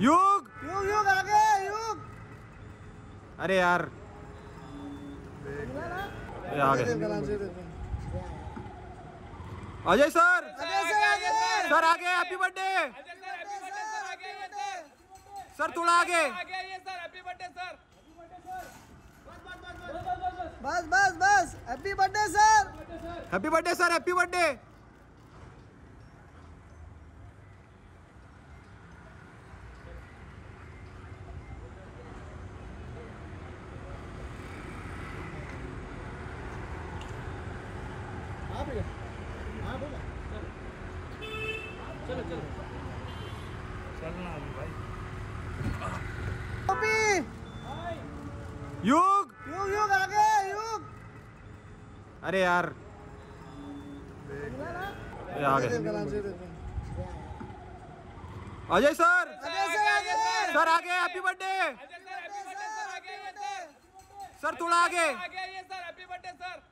युग। युग युग आगे युग। अरे यार। ये आ गए अजय सर। सर आगे हैप्पी बर्थडे सर थोड़ा आगे। बस बस बस happy birthday sir happy birthday sir happy birthday Yug! Yug Yug आगे युग! अरे यार। ये आ गए अजय सर। सर! आगे हैप्पी बर्थडे सर थोड़ा आगे।